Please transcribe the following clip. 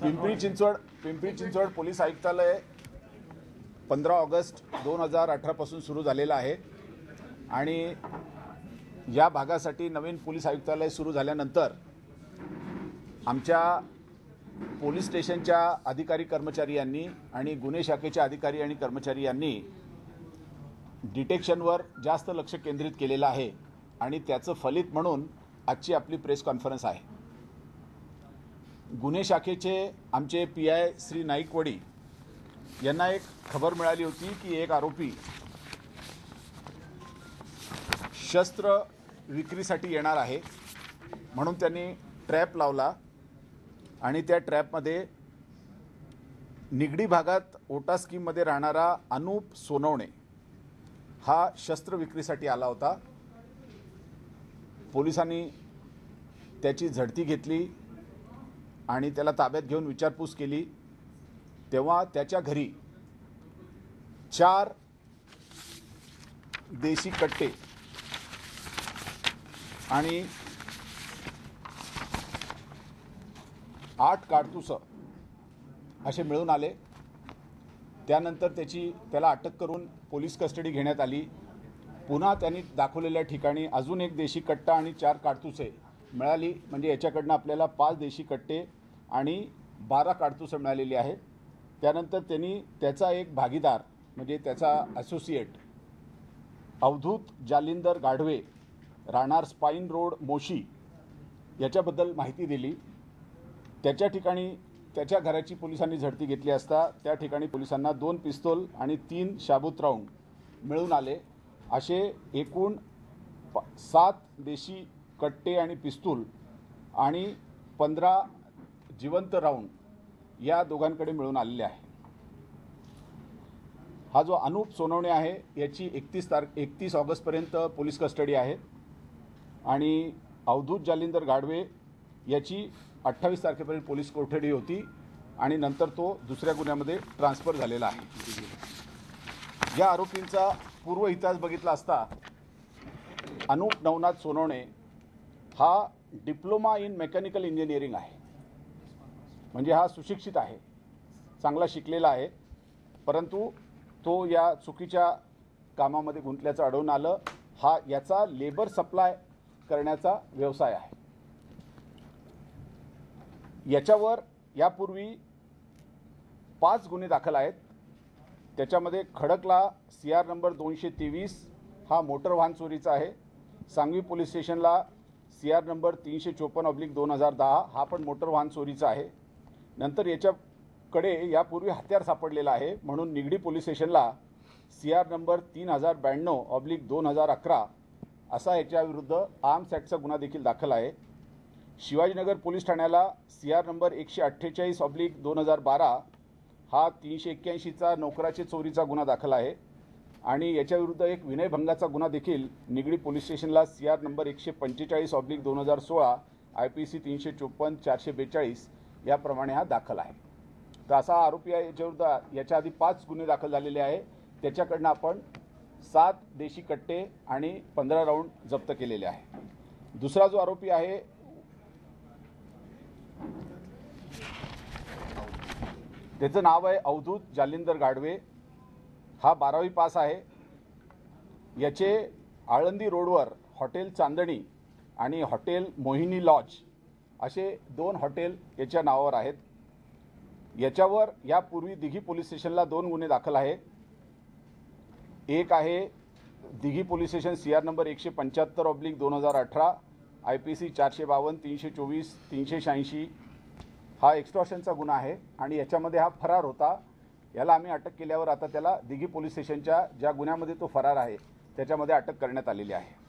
Pimpri Chinchwad Pimpri Chinchwad police आयुक्तालय पंधरा August दोन हजार अठरापासून सुरू झालेलं आहे. आणि या भागासाठी नवीन पोलीस आयुक्तालय सुरू झाल्यानंतर आमच्या पोलीस स्टेशनच्या अधिकारी कर्मचारी यांनी आणि गुन्हे शाखेच्या अधिकारी आणि कर्मचारी यांनी डिटेक्शनवर जास्त लक्ष केंद्रित केलेलं आहे. आणि त्याचं फलित म्हणून आजची आपली प्रेस कॉन्फरन्स आहे. गुन्हे शाखेचे आमचे पी आय श्री नाईकवडी यांना एक खबर मिळाली होती की एक आरोपी शस्त्र विक्रीसाठी येणार आहे. म्हणून त्यांनी ट्रॅप लावला आणि त्या ट्रॅपमध्ये निगडी भागात ओटा स्कीममध्ये राहणारा अनूप सोनवणे हा शस्त्र विक्रीसाठी आला होता. पोलिसांनी त्याची झडती घेतली आणि त्याला ताब्यात घेऊन विचारपूस केली. तेव्हा त्याच्या घरी चार देशी कट्टे आणि आठ काडतुसं असे मिळून आले. त्यानंतर त्याची त्याला अटक करून पोलीस कस्टडी घेण्यात आली. पुन्हा त्यांनी दाखवलेल्या ठिकाणी अजून एक देशी कट्टा आणि चार काडतुसे मिळाली. म्हणजे याच्याकडनं आपल्याला पाच देशी कट्टे आणि बारा काडतुसं मिळालेली आहेत. त्यानंतर त्यांनी त्याचा एक भागीदार म्हणजे त्याचा असोसिएट अवधूत जालिंदर गाढवे राहणार स्पाईन रोड मोशी याच्याबद्दल माहिती दिली. त्याच्या ठिकाणी त्याच्या घराची पोलिसांनी झडती घेतली असता त्या ठिकाणी पोलिसांना दोन पिस्तोल आणि तीन शाबूत राऊंड मिळून आले. असे एकूण सात देशी कट्टे आणि पिस्तूल आणि पंधरा जिवंत राऊंड या दोघांकडे मिळून आलेले आहे. हा जो अनूप सोनवणे आहे याची एकतीस तार एकतीस ऑगस्टपर्यंत पोलीस कस्टडी आहे. आणि अवधूत जालिंदर गाडवे याची अठ्ठावीस तारखेपर्यंत पोलीस कोठडी होती आणि नंतर तो दुसऱ्या गुन्ह्यामध्ये ट्रान्सफर झालेला आहे. या आरोपींचा पूर्व इतिहास बघितला असता अनूप नवनाथ सोनवणे हा डिप्लोमा इन मेकॅनिकल इंजिनिअरिंग आहे. म्हणजे हा सुशिक्षित आहे. चांगला शिकलेला आहे. परंतु तो या चुकीच्या कामामध्ये गुंतल्याचं आढळून आलं. हा याचा लेबर सप्लाय करण्याचा व्यवसाय आहे. याच्यावर यापूर्वी पाच गुन्हे दाखल आहेत. त्याच्यामध्ये खडकला सी आर नंबर दोनशे तेवीस हा मोटर वाहन चोरीचा आहे. सांगवी पोलीस स्टेशनला सी आर नंबर तीनशे चोपन्न ऑब्लिक दोन हजार दहा हा पण मोटर वाहन चोरीचा आहे. नंतर याच्याकडे यापूर्वी हत्यार सापडलेला आहे म्हणून निगडी पोलीस स्टेशनला सी आर नंबर तीन हजार ब्याण्णव ऑब्लिक दोन हजार अकरा असा याच्याविरुद्ध आर्म्स ॲक्टचा गुन्हा देखील दाखल आहे. शिवाजीनगर पोलीस ठाण्याला सी आर नंबर एकशे अठ्ठेचाळीस ऑब्लिक दोन हजार बारा हा तीनशे एक्क्याऐंशीचा नोकराचे चोरीचा गुन्हा दाखल आहे. आणि याच्याविरुद्ध एक विनयभंगाचा गुन्हा देखील निगडी पोलीस स्टेशनला सी आर नंबर एकशे पंचेचाळीस ऑब्लिक दोन हजार सोळा आय पी सी तीनशे चोपन्न चारशे बेचाळीस याप्रमाणे हा दाखल आहे. तर असा आरोपी आहे याच्याविरुद्ध याच्या आधी पाच गुन्हे दाखल झालेले आहे. त्याच्याकडनं आपण सात देशी कट्टे आणि पंधरा राऊंड जप्त केलेले आहे. दुसरा जो आरोपी आहे त्याचं नाव आहे अवधूत जालिंदर गाडवे. हा बारावी पास आहे. याचे आळंदी रोडवर हॉटेल चांदणी आणि हॉटेल मोहिनी लॉज असे दोन हॉटेल याच्या नावावर आहेत. याच्यावर यापूर्वी दिघी पोलीस स्टेशनला दोन गुन्हे दाखल आहे एक आहे Dighi police station C R number एकशे पंच्याहत्तर ऑब्लिक दोन हजार अठरा आय पी सी चारशे बावन्न तीनशे चोवीस तीनशे शहाऐंशी हा एक्स्ट्रॉशनचा गुन्हा आहे आणि याच्यामध्ये हा फरार होता. याला आम्ही अटक केल्यावर आता त्याला दिघी पोलीस स्टेशनच्या ज्या गुन्ह्यामध्ये तो फरार आहे त्याच्यामध्ये अटक करण्यात आलेली आहे.